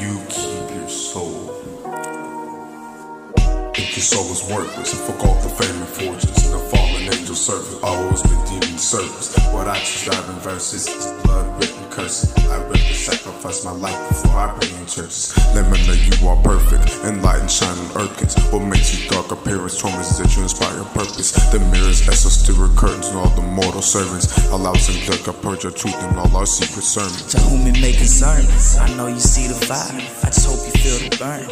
you keep your soul. Think your soul is worthless, fuck all the fame and fortunes and the fallen angel service. Always been demon service. What I just driving verses is blood written curses. I rather sacrifice my life before I pray in churches. Let me know you are perfect, enlightened, shining Urkins. What makes you dark appearance, traumas that you inspire purpose. The mirrors, to curtains, and all the mortal servants. Allow some duck, I purge your truth and all our secret sermons. To whom it may concern, I know you vibe. I just hope you feel the burn.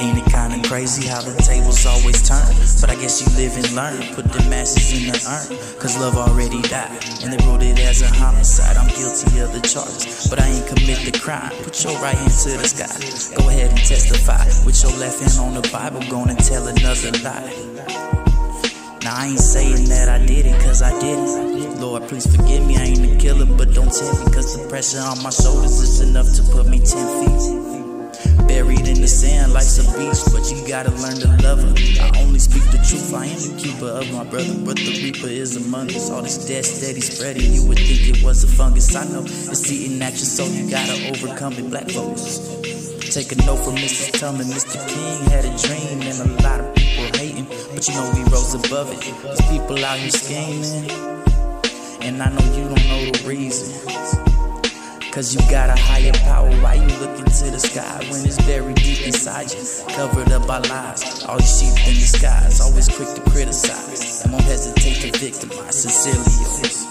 Ain't it kinda crazy how the tables always turn? But I guess you live and learn. Put the masses in the urn. Cause love already died. And they wrote it as a homicide. I'm guilty of the charges. But I ain't commit the crime. Put your right hand to the sky. Go ahead and testify. With your left hand on the Bible, gonna tell another lie. Now I ain't saying that I did it cause I didn't. Lord, please forgive me, I ain't a killer, but don't tell me cause the pressure on my shoulders is enough to put me 10 feet. Sand life's a beast, but you gotta learn to love her. I only speak the truth, I am the keeper of my brother, but the reaper is among us. All this death steady spreading, you would think it was a fungus. I know it's eating at you, so you gotta overcome it, black folks. Take a note from Mrs. Tubman, Mr. King had a dream, and a lot of people hating, but you know we rose above it. These people out here scheming, and I know you don't know the reason. Cause you got a higher power. Why you looking to the inside? Covered up by lies. All these sheep in disguise. Always quick to criticize. And won't hesitate to victimize. Sincerely yours.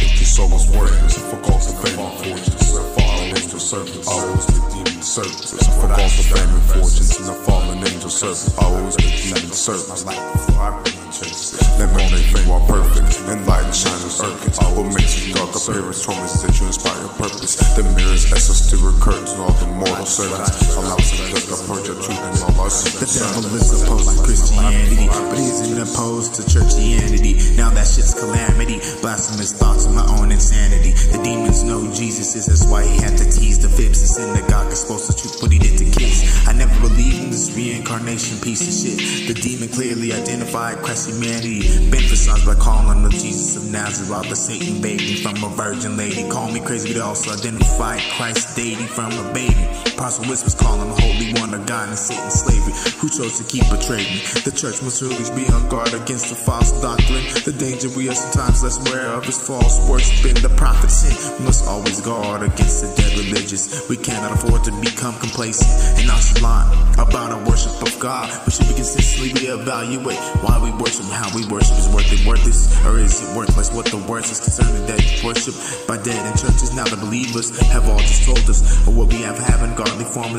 If soul is worthless, fuck all the fame and fortunes. The fallen angel servants. Always the demon. Fuck all the fame and fortunes and the fallen angel servants. Always the demon servants. Like before I bring churches. Let me know they are perfect. Enlightened, shining circuits. What makes you dark appearance, traumas that you inspire purpose. The mirrors, essence to curtains, and all the mortal servants. Allow some duck, I purge your truth and all our. The devil is opposed to Christianity, but he isn't opposed to churchianity. Now that shit's calamity, blasphemous thoughts of my own insanity. The demons know Jesus is, that's why he had to tease the fibs. The synagogue identified Christ humanity, been facades by calling the Jesus of Nazareth, the Satan baby from a virgin lady. Call me crazy, but also identify Christ dating from a baby. Apostle whispers calling the Holy One of God and Satan's slavery. Who chose to keep betraying me? The church must really be on guard against the false doctrine. The danger we are sometimes less aware of is false worship the prophet sin. We must always guard against the dead religious. We cannot afford to become complacent and nonchalant about our worship of God. We should be consistently reevaluate why we worship how we worship. Is worth it worthless or is it worthless? What the words is concerning that worship by dead in churches. Now the believers have all just told us what we have having godly form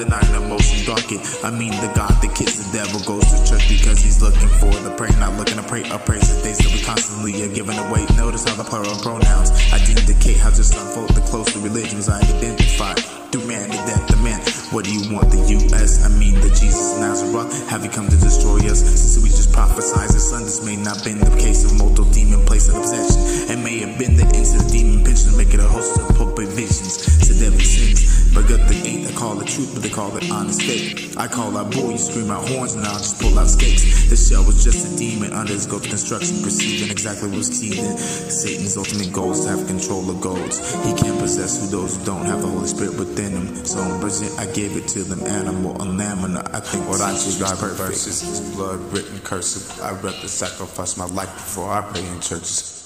it. I mean the God that kicks the devil goes to church because he's looking for the prey, not looking to pray or praise the days that we constantly are giving away. Notice how the plural pronouns I indicate how just unfold the closely religions I identify through man to death the man. What do you want? The U.S. I mean the Jesus Nazareth. Have you come to destroy us? Since we just prophesied the son, this may not been the case of multiple demon place of obsession. It may have been the of demon pension, make it a host but they call it honest faith. I call out bull, you scream out horns, and I'll just pull out skates. The shell was just a demon under his scope construction, perceiving exactly what was teething. Satan's ultimate goal is to have control of goals. He can't possess who those who don't have the Holy Spirit within them. So in present, I gave it to them animal, a lamina. I think what I just got verses is blood written cursive. I rather sacrifice my life before I pray in churches.